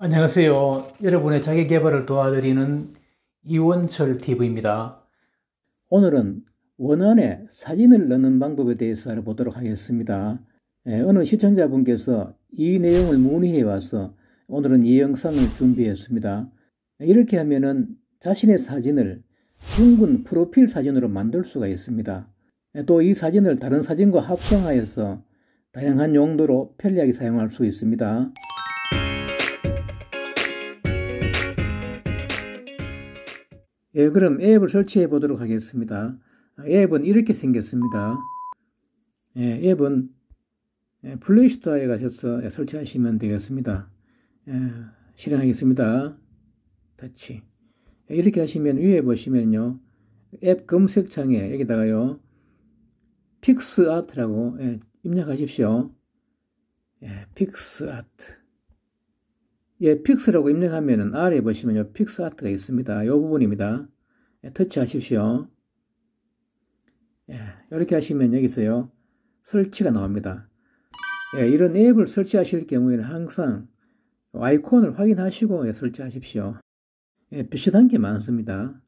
안녕하세요. 여러분의 자기 개발을 도와드리는 이원철 TV입니다. 오늘은 원안에 사진을 넣는 방법에 대해서 알아보도록 하겠습니다. 예, 어느 시청자분께서 이 내용을 문의해 와서 오늘은 이 영상을 준비했습니다. 이렇게 하면은 자신의 사진을 둥근 프로필 사진으로 만들 수가 있습니다. 예, 또이 사진을 다른 사진과 합성하여서 다양한 용도로 편리하게 사용할 수 있습니다. 예, 그럼 앱을 설치해 보도록 하겠습니다. 앱은 이렇게 생겼습니다. 예, 앱은 예, 플레이스토어에 가셔서 예, 설치하시면 되겠습니다. 예, 실행하겠습니다. 터치. 예, 이렇게 하시면 위에 보시면요. 앱 검색창에 여기다가요. PicsArt라고 예, 입력하십시오. 예, PicsArt. 예, Pics라고 입력하면은 아래에 보시면요. PicsArt가 있습니다. 이 부분입니다. 예, 터치하십시오. 예, 이렇게 하시면 여기서요. 설치가 나옵니다. 예, 이런 앱을 설치하실 경우에는 항상 아이콘을 확인하시고 예, 설치하십시오. 예, 비슷한 게 많습니다.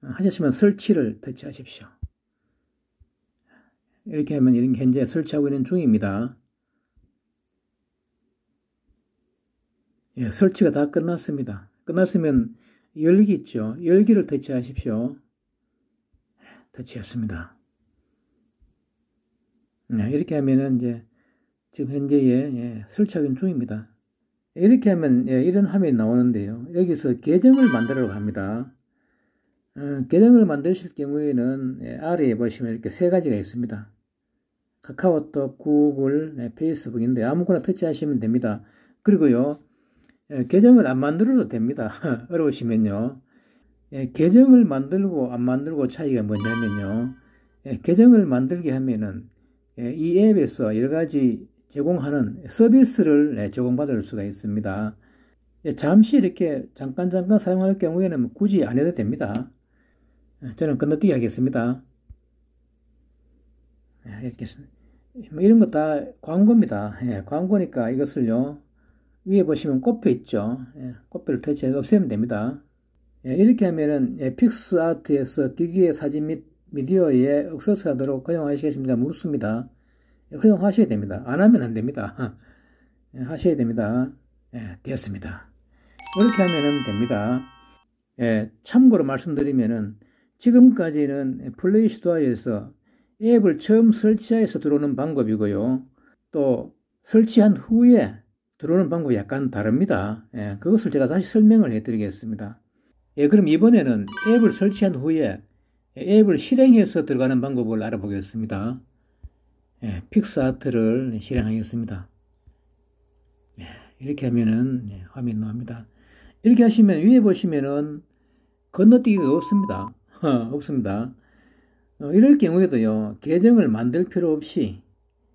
하셨으면 설치를 터치하십시오. 이렇게 하면 현재 설치하고 있는 중입니다. 예, 설치가 다 끝났습니다. 끝났으면 열기 있죠. 열기를 터치하십시오. 터치했습니다. 네, 이렇게 하면은 이제 지금 현재에 예, 설치하기 중입니다. 이렇게 하면 예, 이런 화면이 나오는데요. 여기서 계정을 만들어 합니다. 어, 계정을 만드실 경우에는 예, 아래에 보시면 이렇게 세 가지가 있습니다. 카카오톡, 구글, 네, 페이스북인데 아무거나 터치하시면 됩니다. 그리고요, 예, 계정을 안 만들어도 됩니다. 어려우시면요. 예, 계정을 만들고 안 만들고 차이가 뭐냐면요. 예, 계정을 만들게 하면은 예, 이 앱에서 여러 가지 제공하는 서비스를 예, 제공받을 수가 있습니다. 예, 잠시 이렇게 잠깐 잠깐 사용할 경우에는 굳이 안 해도 됩니다. 저는 건너뛰기 하겠습니다. 이렇게 뭐 이런 거 다 광고입니다. 광고니까 이것을요 위에 보시면 곱표 있죠. 예, 곱표를 터치해서 없애면 됩니다. 예, 이렇게 하면은 예, PicsArt에서 기기의 사진 및 미디어에 액세스하도록 허용하시겠습니다. 묻습니다. 예, 허용하셔야 됩니다. 안 하면 안 됩니다. 예, 하셔야 됩니다. 예, 되었습니다. 이렇게 하면은 됩니다. 참고로 말씀드리면은 지금까지는 플레이 스토어에서 앱을 처음 설치해서 들어오는 방법이고요. 또 설치한 후에 들어오는 방법이 약간 다릅니다. 예, 그것을 제가 다시 설명을 해드리겠습니다. 예, 그럼 이번에는 앱을 설치한 후에 앱을 실행해서 들어가는 방법을 알아보겠습니다. 예, 픽스아트를 실행하겠습니다. 예, 이렇게 하면은 예, 화면이 나옵니다. 이렇게 하시면 위에 보시면은 건너뛰기가 없습니다. 없습니다. 어, 이럴 경우에도요, 계정을 만들 필요 없이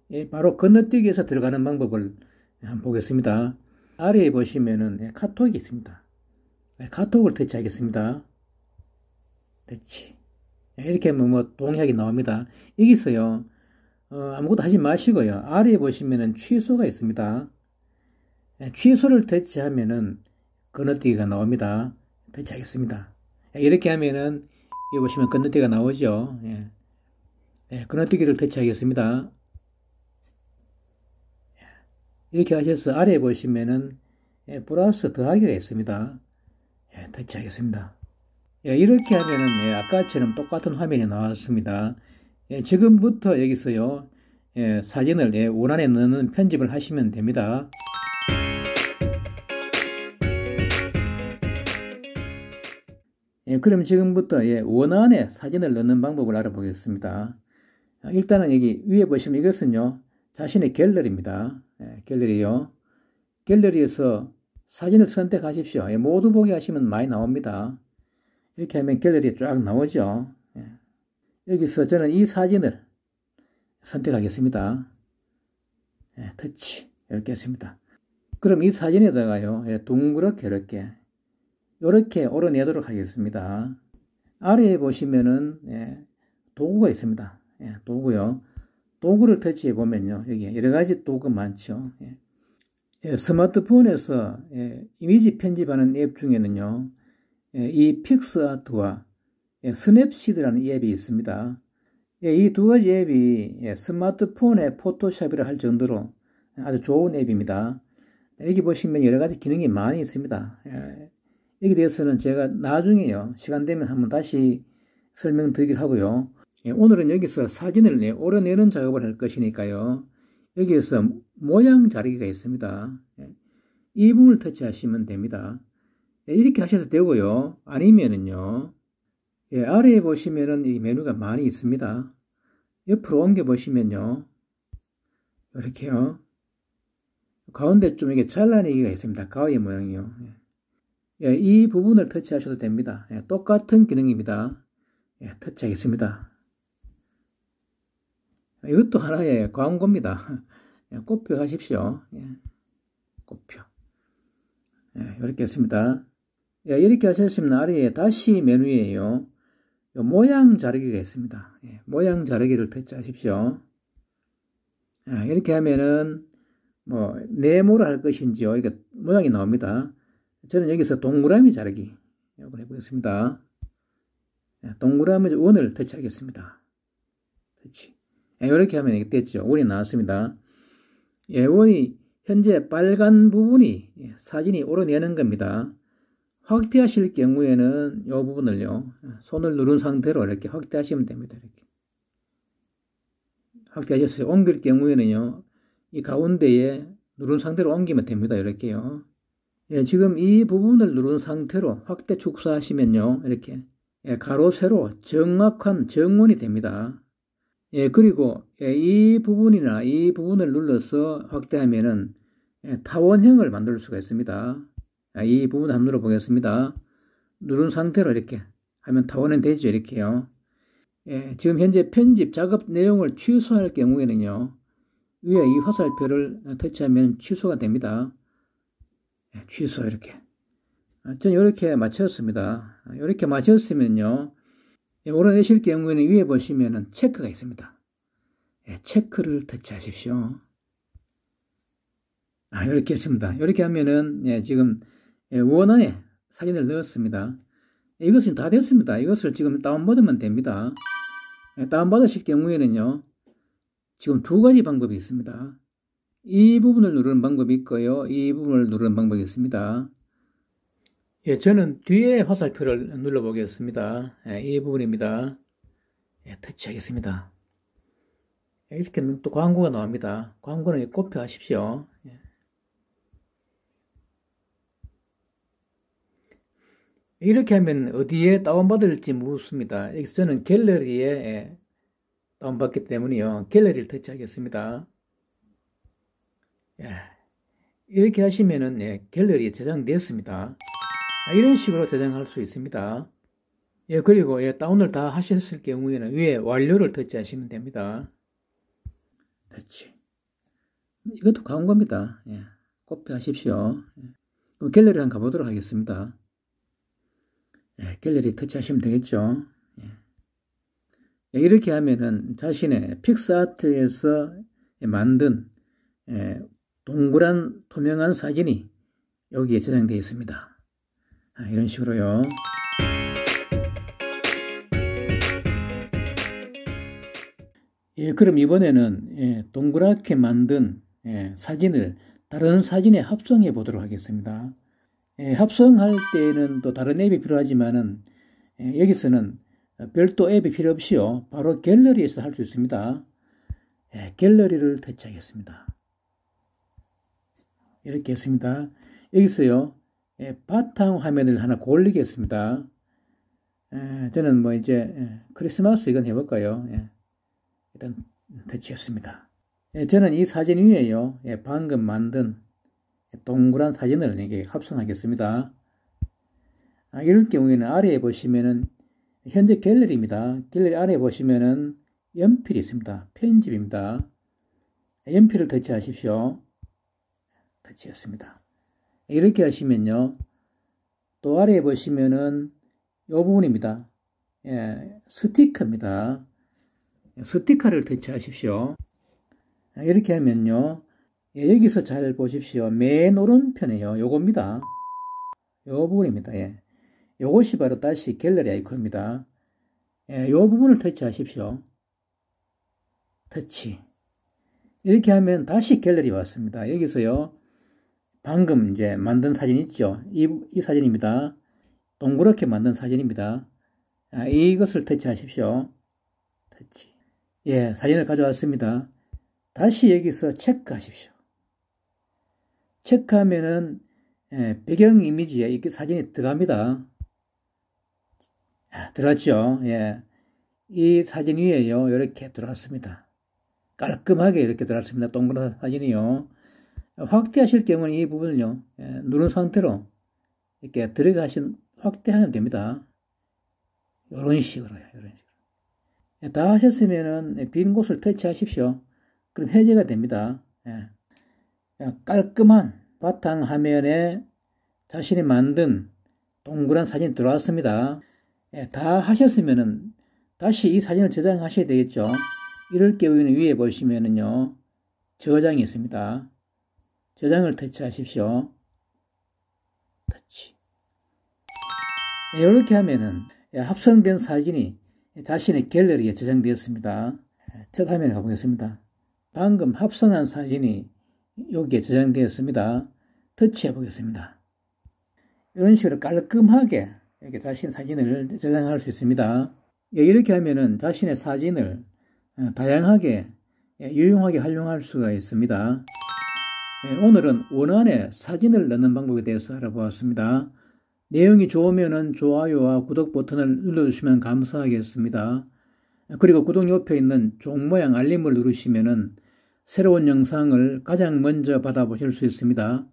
예, 바로 건너뛰기에서 들어가는 방법을 한번 보겠습니다. 아래에 보시면은 예, 카톡이 있습니다. 예, 카톡을 터치하겠습니다. 터치. 예, 이렇게 하면 뭐 동약이 나옵니다. 여기서요, 어, 아무것도 하지 마시고요. 아래에 보시면은 취소가 있습니다. 취소를 터치하면은 건너뛰기가 나옵니다. 터치하겠습니다. 이렇게 하면은 여기 보시면 건너뛰기가 나오죠. 예. 건너뛰기를 터치하겠습니다. 이렇게 하셔서 아래 에 보시면은 예, 플러스 더하기가 있습니다. 예, 터치하겠습니다. 예, 이렇게 하면은 예, 아까처럼 똑같은 화면이 나왔습니다. 예, 지금부터 여기서요 예, 사진을 예, 원안에 넣는 편집을 하시면 됩니다. 예, 그럼 지금부터 예, 원안에 사진을 넣는 방법을 알아보겠습니다. 일단은 여기 위에 보시면 이것은요 자신의 갤러리입니다. 예, 갤러리요. 갤러리에서 사진을 선택하십시오. 예, 모두 보기 하시면 많이 나옵니다. 이렇게 하면 갤러리에 쫙 나오죠. 예. 여기서 저는 이 사진을 선택하겠습니다. 예, 터치 이렇게 했습니다. 그럼 이 사진에다가요. 예, 둥그렇게 이렇게 이렇게 오려내도록 하겠습니다. 아래에 보시면은 예, 도구가 있습니다. 예, 도구요. 도구를 터치해 보면요. 여기 여러 가지 도구 많죠. 예. 예, 스마트폰에서 예, 이미지 편집하는 앱 중에는요, 예, 이 PicsArt와 예, Snapseed라는 앱이 있습니다. 예, 이 두 가지 앱이 예, 스마트폰의 포토샵이라 할 정도로 아주 좋은 앱입니다. 여기 보시면 여러 가지 기능이 많이 있습니다. 예, 여기 대해서는 제가 나중에요, 시간 되면 한번 다시 설명드리기로 하고요. 예, 오늘은 여기서 사진을 내, 오려내는 작업을 할 것이니까요. 여기에서 모양 자르기가 있습니다. 예, 이 부분을 터치하시면 됩니다. 예, 이렇게 하셔도 되고요. 아니면은요. 예, 아래에 보시면은 이 메뉴가 많이 있습니다. 옆으로 옮겨 보시면요. 이렇게요. 가운데 좀 이게 잘라내기가 있습니다. 가위 모양이요. 예, 이 부분을 터치하셔도 됩니다. 예, 똑같은 기능입니다. 예, 터치하겠습니다. 이것도 하나의 광고입니다. 예, 꽃표 하십시오. 예, 꽃표. 예, 이렇게 했습니다. 예, 이렇게 하셨으면 아래에 다시 메뉴에요. 모양 자르기가 있습니다. 예, 모양 자르기를 터치하십시오. 예, 이렇게 하면은 뭐 네모로 할 것인지요. 이렇게 모양이 나옵니다. 저는 여기서 동그라미 자르기 이걸 해보겠습니다. 예, 동그라미 원을 터치하겠습니다. 터치. 이렇게 하면 이게 됐죠. 원이 나왔습니다. 예, 원이 현재 빨간 부분이 사진이 오르내는 겁니다. 확대하실 경우에는 이 부분을요, 손을 누른 상태로 이렇게 확대하시면 됩니다. 이렇게. 확대하셨어요. 옮길 경우에는요, 이 가운데에 누른 상태로 옮기면 됩니다. 이렇게요. 예, 지금 이 부분을 누른 상태로 확대 축소하시면요, 이렇게 예, 가로 세로 정확한 정원이 됩니다. 예, 그리고 예, 이 부분이나 이 부분을 눌러서 확대하면은 예, 타원형을 만들 수가 있습니다. 아, 이 부분 한번 눌러보겠습니다. 누른 상태로 이렇게 하면 타원은 되죠. 이렇게요. 예, 지금 현재 편집 작업 내용을 취소할 경우에는요. 위에 이 화살표를 터치하면 취소가 됩니다. 예, 취소 이렇게. 아, 저는 이렇게 맞췄습니다. 이렇게 맞췄으면요. 예, 오른내실 경우에는 위에 보시면은 체크가 있습니다. 예, 체크를 터치하십시오. 아, 이렇게 했습니다. 이렇게 하면은, 예, 지금 예, 원안에 사진을 넣었습니다. 이것은 다 됐습니다. 이것을 지금 다운받으면 됩니다. 예, 다운받으실 경우에는요. 지금 두 가지 방법이 있습니다. 이 부분을 누르는 방법이 있고요. 이 부분을 누르는 방법이 있습니다. 예, 저는 뒤에 화살표를 눌러 보겠습니다. 예, 이 부분입니다. 예, 터치하겠습니다. 예, 이렇게 또 광고가 나옵니다. 광고는 꼽혀 하십시오. 예. 이렇게 하면 어디에 다운받을지 묻습니다. 여기서 저는 갤러리에 다운받기 때문에요. 갤러리를 터치하겠습니다. 예. 이렇게 하시면은 예, 갤러리에 저장되었습니다. 이런 식으로 저장할 수 있습니다. 예, 그리고 예, 다운을 다 하셨을 경우에는 위에 완료를 터치하시면 됩니다. 터치. 이것도 광고입니다. 예, 코피하십시오. 예. 갤러리 한번 가보도록 하겠습니다. 예, 갤러리 터치하시면 되겠죠. 예. 예. 이렇게 하면은 자신의 픽스아트에서 만든 예, 동그란 투명한 사진이 여기에 저장되어 있습니다. 아, 이런 식으로요. 예, 그럼 이번에는 예, 동그랗게 만든 예, 사진을 다른 사진에 합성해 보도록 하겠습니다. 예, 합성할 때는 또 다른 앱이 필요하지만은 예, 여기서는 별도 앱이 필요 없이요. 바로 갤러리에서 할 수 있습니다. 예, 갤러리를 터치하겠습니다. 이렇게 했습니다. 여기서요. 예, 바탕 화면을 하나 고르겠습니다. 예, 저는 뭐 이제 예, 크리스마스 이건 해볼까요? 예, 일단 터치했습니다. 예, 저는 이 사진 위에요. 예, 방금 만든 동그란 사진을 이게 합성하겠습니다. 아, 이럴 경우에는 아래에 보시면은 현재 갤러리입니다. 갤러리 아래에 보시면은 연필이 있습니다. 편집입니다. 연필을 터치하십시오. 터치했습니다. 이렇게 하시면요. 또 아래에 보시면은 이 부분입니다. 예, 스티커입니다. 스티커를 터치하십시오. 이렇게 하면요. 예, 여기서 잘 보십시오. 맨 오른편에요. 요겁니다. 요 부분입니다. 예. 요것이 바로 다시 갤러리 아이콘입니다. 예, 요 부분을 터치하십시오. 터치. 이렇게 하면 다시 갤러리 왔습니다. 여기서요. 방금 이제 만든 사진 있죠? 이, 이 사진입니다. 동그랗게 만든 사진입니다. 아, 이것을 터치하십시오. 터치. 예, 사진을 가져왔습니다. 다시 여기서 체크하십시오. 체크하면은 예, 배경 이미지에 이렇게 사진이 들어갑니다. 아, 들어갔죠? 예. 이 사진 위에요. 이렇게 들어왔습니다. 깔끔하게 이렇게 들어왔습니다. 동그란 사진이요. 확대하실 경우는 이 부분을요. 예, 누른 상태로 이렇게 들어가신 확대하면 됩니다. 이런 식으로요. 이런 식으로. 예, 다 하셨으면은 빈 곳을 터치하십시오. 그럼 해제가 됩니다. 예. 깔끔한 바탕 화면에 자신이 만든 동그란 사진이 들어왔습니다. 예, 다 하셨으면은 다시 이 사진을 저장하셔야 되겠죠. 이럴 경우에는 위에 보시면은요. 저장이 있습니다. 저장을 터치하십시오. 터치. 네, 이렇게 하면은 합성된 사진이 자신의 갤러리에 저장되었습니다. 첫 화면에 가보겠습니다. 방금 합성한 사진이 여기에 저장되었습니다. 터치해 보겠습니다. 이런 식으로 깔끔하게 이렇게 자신의 사진을 저장할 수 있습니다. 예, 이렇게 하면은 자신의 사진을 어, 다양하게 예, 유용하게 활용할 수가 있습니다. 예, 오늘은 원안에 사진을 넣는 방법에 대해서 알아보았습니다. 내용이 좋으면 좋아요와 구독 버튼을 눌러주시면 감사하겠습니다. 그리고 구독 옆에 있는 종 모양 알림을 누르시면 새로운 영상을 가장 먼저 받아보실 수 있습니다.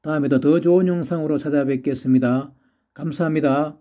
다음에도 더 좋은 영상으로 찾아뵙겠습니다. 감사합니다.